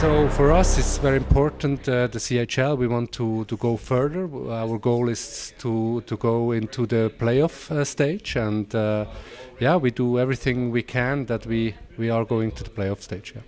So for us, it's very important. Uh, the CHL, we want to, to go further. Uh, our goal is to to go into the playoff uh, stage, and uh, yeah, we do everything we can that we we are going to the playoff stage. Yeah.